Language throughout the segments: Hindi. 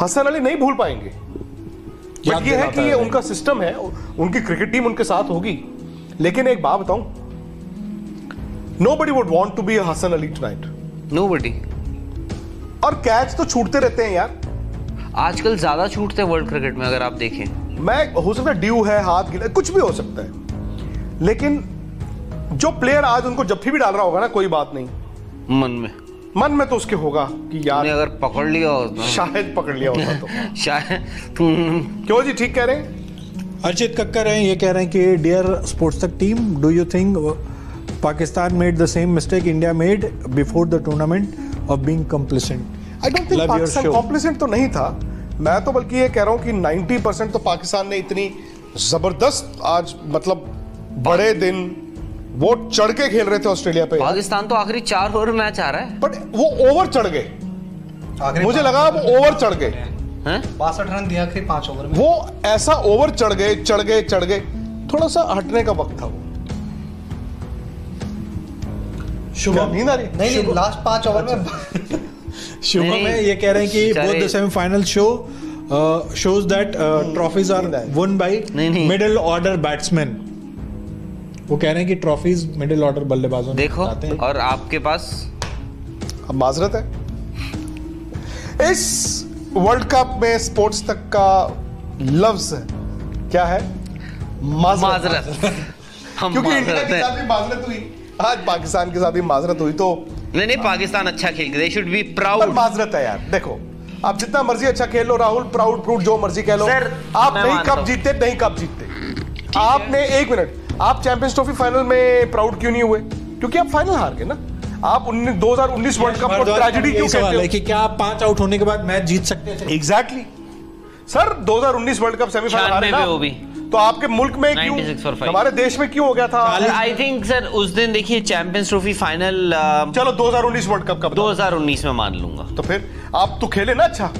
हसन अली नहीं भूल पाएँगे। बट ये है कि ये उनका सिस्टम है उनकी क्रिकेट टीम उनके साथ होगी। लेकिन एक बात बताऊँ nobody would want to be Hasan Ali tonight nobody और कैच तो छूटते रहते हैं यार। आजकल ज़्यादा छूटते हैं वर्ल्ड क्रिकेट में अगर आप देखें। मैं हो सकता है ड्यू है हाथ गिला कुछ भी हो सकता है। लेकिन जो प्लेयर आज उनको जब भी डाल रहा होगा ना कोई बात नहीं। मन में। मन में तो उसके होगा कि यार अगर पकड़ लिया होता शायद पकड़ लिया होता तो। शायद क्यों जी ठीक कह रहे हैं? अर्चित कक्कर हैं ये कह रहे हैं कि डियर स्पोर्ट्स तक team do you think Pakistan made the same mistake India made before the tournament of being complacent I don't think Pakistan complacent तो नहीं था। मैं तो बल्कि ये कह रहा हूँ कि 90 परसेंट तो पाकिस्तान ने इतनी ज़बरदस्त आज मतलब बड़े दिन वो चढ़ के खेल रहे थे ऑस्ट्रेलिया पे। पाकिस्तान तो आखिरी चार ओवर मैच आ रहा है। बट वो ओवर चढ़ गए। मुझे लगा वो ओवर चढ़ गए। बासठ रन दिया आखिरी पाँच ओवर में। वो ऐसा ओवर चढ़ गए चढ़ गए चढ़ गए। थोड़ा सा हटने का वक्त था वो। शुभम। नींद आ रही? नहीं नहीं लास्ट पाँच ओवर में शुभम है ये कह रहे हैं कि both the semifinal show shows that uh, trophies are नींद आई। won by वो कह रहे हैं कि ट्रॉफीज मिडिल ऑर्डर बल्लेबाजों देखो हैं। और आपके पास? अब माजरत है। इस वर्ल्ड कप में स्पोर्ट्स तक का लफ्ज क्या है? माजरत। माजरत। हम क्योंकि इंडिया के साथ भी माजरत हुई। आज पाकिस्तान के साथ भी माजरत हुई तो नहीं नहीं पाकिस्तान अच्छा खेल गया दे शुड बी प्राउड माजरत है यार देखो आप जितना मर्ज़ी अच्छा खेल लो राहुल प्राउड प्रूड जो मर्ज़ी कह लो। सर, आप नहीं कब जीतते नहीं कब जीतते। आपने एक मिनट आप चैंपियंस ट्रॉफी फाइनल में प्राउड क्यों नहीं हुए? क्योंकि आप फाइनल हार गए ना। आप 19 2019 वर्ल्ड कप को का ट्रेजेडी क्यों सवाल है? कि क्या आप पाँच आउट होने के बाद मैच जीत सकते थे exactly sir 2019 world cup semifinal हारे ना वो भी। तो आपके मुल्क में क्यों हमारे देश में क्यों हो गया था? आई थिंक सर उस दिन देखिए चैंपियंस ट्रॉफी फाइनल चलो 2019 वर्ल्ड कप कब था? 2019 में मान लूँगा। तो फिर आप तो खेले ना अच्छा।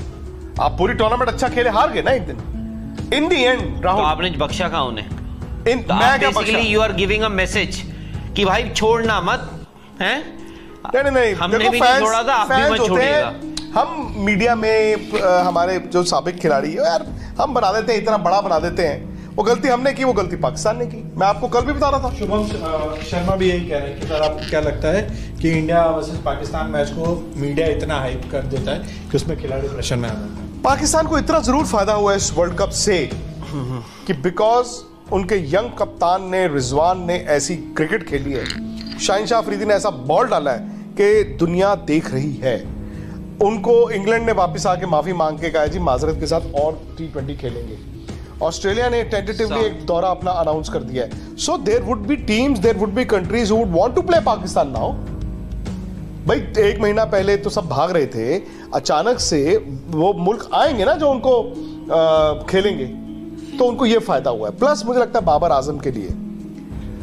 आप पूरी टूर्नामेंट अच्छा खेले हार गए ना एक दिन। इन दी एंड तो राहुल आपने बख्शा कहा उन्हें? इन तो मैं क्या basically you are giving a message कि भाई छोड़ना मत हैं? नहीं नहीं नहीं हमने भी नहीं छोड़ा था, आप भी मत छोड़िएगा। हम मीडिया में हमारे जो साबिक खिलाड़ी है यार हम बना देते हैं इतना बड़ा बना देते हैं। वो गलती हमने की वो गलती पाकिस्तान ने की। मैं आपको कल भी बता रहा था। शुभम शर्मा भी यही कह रहे हैं कि सर आपको क्या लगता है कि इंडिया वर्सेस पाकिस्तान मैच को मीडिया इतना हाइप कर देता है कि उसमें खिलाड़ी प्रेशर में आ जाते हैं? पाकिस्तान को इतना ज़रूर फ़ायदा हुआ है इस वर्ल्ड कप से कि बिकॉज़ उनके यंग कप्तान ने रिजवान ने ऐसी क्रिकेट खेली है। शाहिनशाह अफरीदी ने ऐसा बॉल डाला है कि दुनिया देख रही है। उनको इंग्लैंड ने वापस आके माफ़ी मांग के कहा जी माजरत के साथ और टी ट्वेंटी खेलेंगे। ऑस्ट्रेलिया ने टेंटेटिवली एक दौरा अपना अनाउंस कर दिया है। So there would be teams there would be countries would want to play Pakistan now भाई एक महीना पहले तो सब भाग रहे थे। अचानक से वो मुल्क आएँगे ना जो उनको आ, खेलेंगे। तो उनको ये फ़ायदा हुआ है। प्लस मुझे लगता है बाबर आज़म के लिए।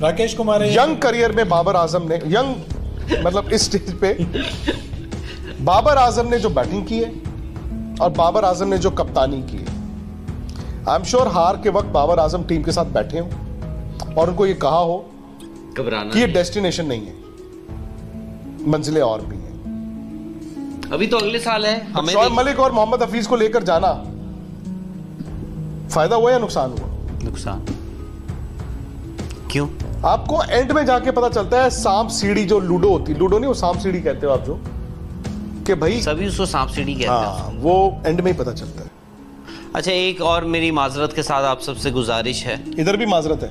राकेश कुमार यंग करियर में बाबर आज़म ने यंग मतलब इस स्टेज पे बाबर आज़म ने जो बैटिंग की है और बाबर आज़म ने जो कप्तानी की है। आई एम श्योर हार के वक्त बाबर आज़म टीम के साथ बैठे हो और उनको ये कहा हो घबराना कि ये डेस्टिनेशन नहीं है। मंजिलें और भी हैं। अभी तो अगले साल है हमें मलिक और मोहम्मद हफीज को लेकर जाना। फ़ायदा हुआ या नुकसान हुआ? नुकसान। क्यों? आपको एंड में जाके पता चलता है सांप सीढ़ी जो लूडो होती लूडो नहीं वो सांप सीढ़ी कहते हो आप जो? कि भाई सभी उसको सांप सीढ़ी कहते हैं। हाँ वो एंड में ही पता चलता है। अच्छा एक और मेरी माजरत के साथ आप सबसे गुजारिश है। इधर भी माजरत है।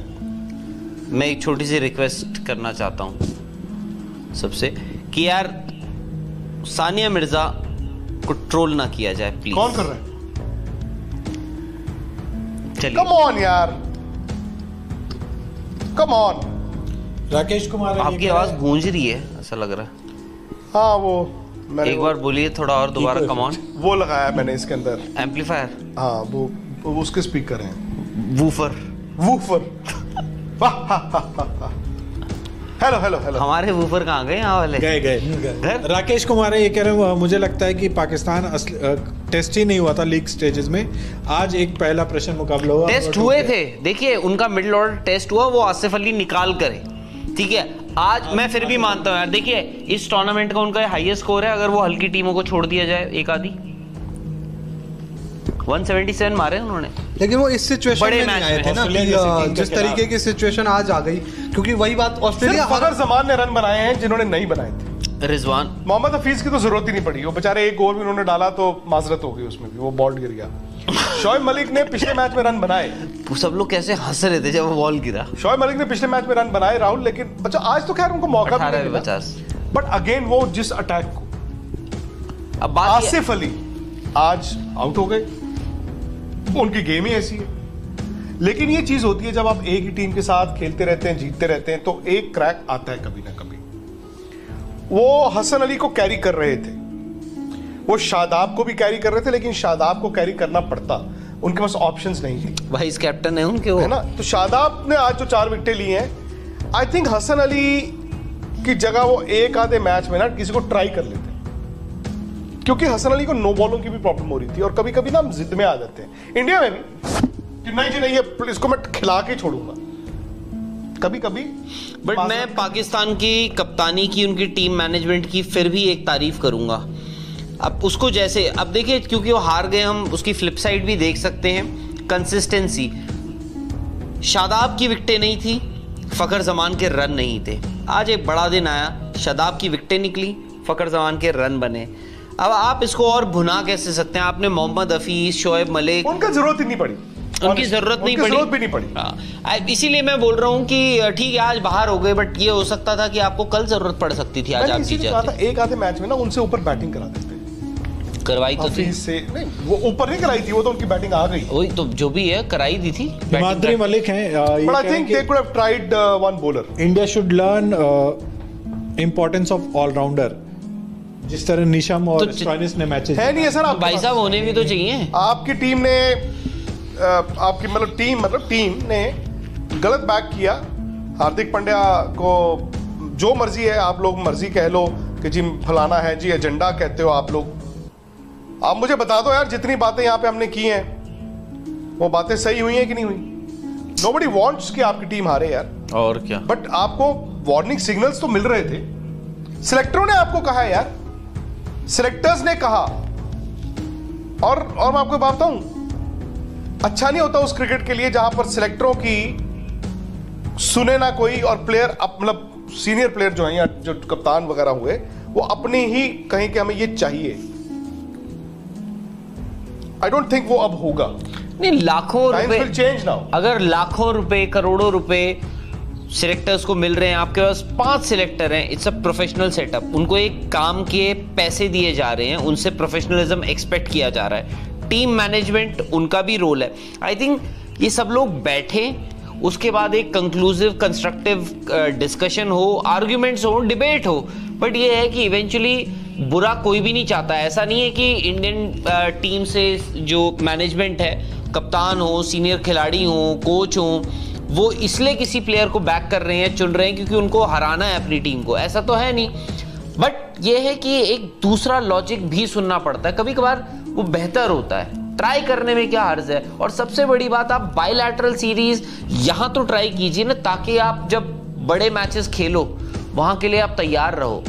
मैं एक छोटी सी रिक्वेस्ट करना चाहता हूँ सबसे कि यार सानिया मिर्ज़ा को ट्रोल ना किया जाए प्लीज़ कौन कर रहा है? चलिए। कम ऑन यार। कम ऑन राकेश कुमार आपकी आवाज़ गूंज रही है ऐसा लग रहा है। हाँ वो मैंने एक बार बोलिए थोड़ा और दोबारा कम ऑन वो लगाया मैंने इसके अंदर। एम्पलीफायर हाँ वो, वो उसके स्पीकर हैं। Woofer woofer hello hello hello हमारे वूफर कहाँ गए यहाँ वाले? गए गए। घर? राकेश कुमार है ये कह रहे हैं मुझे लगता है कि पाकिस्तान असली टेस्ट ही नहीं हुआ था लीग स्टेजेस में। आज एक पहला प्रश्न मुकाबला हुआ टेस्ट हुए थे। देखिए उनका मिडिल ऑर्डर टेस्ट हुआ वो आसिफ अली निकाल करे। ठीक है? आज मैं फिर भी मानता हूँ यार देखिए इस टूर्नामेंट का उनका हाईएस्ट स्कोर है अगर वो हल्की टीमों को छोड़ दिया जाए एक आधी। 177 मारे उन्होंने। लेकिन वो इस सिचुएशन में नहीं आए थे ना कि, जैसी तरीके की सिचुएशन आज आ गई क्योंकि वही बात ऑस्ट्रेलिया फखर जमान ने रन बनाए हैं जिन्होंने नहीं बनाए थे। रिजवान। मोहम्मद हफीज की तो ज़रूरत ही नहीं पड़ी। वो बेचारे एक ओवर भी उन्होंने डाला तो माजरत हो गई उसमें भी वो बॉल गिर गया। शोएब मलिक ने पिछले मैच में रन बनाए। सब लोग कैसे हंस रहे थे जब वो बॉल गिरा। शोएब मलिक ने पिछले मैच में रन बनाए राहुल लेकिन अच्छा आज तो खैर उनको मौका भी नहीं मिला। पचास बट अगेन वो जिस अटैक को अब आसिफ अली आज आउट हो गए। उनकी गेम ही ऐसी है। लेकिन ये चीज़ होती है जब आप एक ही टीम के साथ खेलते रहते हैं जीतते रहते हैं तो एक क्रैक आता है कभी ना कभी। वो हसन अली को कैरी कर रहे थे। वो शादाब को भी कैरी कर रहे थे लेकिन शादाब को कैरी करना पड़ता। उनके पास ऑप्शन नहीं थे। वाइस कैप्टन है उनके वो। है ना? तो शादाब ने आज जो चार विकेटें ली हैं आई थिंक हसन अली की जगह वो एक आधे मैच में ना किसी को ट्राई कर लेते। क्योंकि हसन अली को नो बॉलों की भी प्रॉब्लम हो रही थी और कभी कभी ना हम जिद में आ जाते हैं। इंडिया में भी। कि नहीं जी नहीं ये इसको मैं खिला के छोड़ूँगा। कभी कभी बट मैं पाकिस्तान की कप्तानी की उनकी टीम मैनेजमेंट की फिर भी एक तारीफ़ करूँगा। अब उसको जैसे अब देखिए क्योंकि वो हार गए हम उसकी फ्लिप साइड भी देख सकते हैं। कंसिस्टेंसी शादाब की विकटें नहीं थी फखर जमान के रन नहीं थे। आज एक बड़ा दिन आया शादाब की विकटें निकली फखर जमान के रन बने। अब आप इसको और भुना कैसे सकते हैं? आपने मोहम्मद हफीज शोएब मलिक। उनका ज़रूरत ही नहीं पड़ी। उनकी ज़रूरत नहीं पड़ी। ज़रूरत भी नहीं पड़ी। हाँ, इसीलिए मैं बोल रहा हूँ कि ठीक है आज बाहर हो गए बट ये हो सकता था कि आपको कल ज़रूरत पड़ सकती थी आज मैंने आप जीत इसीलिए कहा था जाते एक आधे मैच में ना उनसे ऊपर बैटिंग करा देते। करवाई तो थी। से नहीं वो ऊपर नहीं कराई थी वो तो उनकी बैटिंग आ गई। वही तो जो भी है कराई दी थी। हिमाद्री मलिक हैं but I think they could have tried one bowler India should learn importance of allrounder जिस तरह निशम और तो ने मैचेस है नहीं है सर तो भाई साहब होने भी तो चाहिए। आपकी टीम ने आपकी मतलब टीम मतलब टीम ने गलत बैक किया। हार्दिक पांड्या को जो मर्ज़ी है आप लोग मर्ज़ी कह लो कि जी फलाना है जी एजेंडा कहते हो आप लोग। आप मुझे बता दो यार जितनी बातें यहाँ पे हमने की हैं वो बातें सही हुई हैं कि नहीं हुई? नो बडी वॉन्ट्स कि आपकी टीम हारे यार। और क्या? बट आपको वार्निंग सिग्नल्स तो मिल रहे थे। सिलेक्टरों ने आपको कहा है यार सिलेक्टर्स ने कहा और और मैं आपको बात बताऊँ अच्छा नहीं होता उस क्रिकेट के लिए जहाँ पर सिलेक्टरों की सुने ना कोई और प्लेयर अप मतलब सीनियर प्लेयर जो हैं या जो कप्तान वगैरह हुए वो अपनी ही कहीं कि हमें ये चाहिए। आई डोंट थिंक वो अब होगा। नहीं लाखों रुपए चेंज नाउ अगर लाखों रुपए करोड़ों रुपए सिलेक्टर्स को मिल रहे हैं, आपके पास पाँच सिलेक्टर हैं इट्स अ प्रोफेशनल सेटअप उनको एक काम के पैसे दिए जा रहे हैं, उनसे प्रोफेशनलिज्म एक्सपेक्ट किया जा रहा है। टीम मैनेजमेंट उनका भी रोल है। आई थिंक ये सब लोग बैठे, उसके बाद एक कंक्लूसिव कंस्ट्रक्टिव डिस्कशन हो आर्ग्यूमेंट्स हो डिबेट हो। बट ये है कि इवेंचुअली बुरा कोई भी नहीं चाहता। ऐसा नहीं है कि इंडियन टीम से जो मैनेजमेंट है, कप्तान हो सीनियर खिलाड़ी हो कोच हो वो इसलिए किसी प्लेयर को बैक कर रहे हैं, चुन रहे हैं क्योंकि उनको हराना है अपनी टीम को। ऐसा तो है नहीं। बट ये है कि एक दूसरा लॉजिक भी सुनना पड़ता है। कभी कभार वो बेहतर होता है। ट्राई करने में क्या हर्ज है? और सबसे बड़ी बात, आप बायलैटरल सीरीज़ यहाँ तो ट्राई कीजिए ना, ताकि आप जब बड़े मैचेस खेलो, वहाँ के लिए आप तैयार रहो।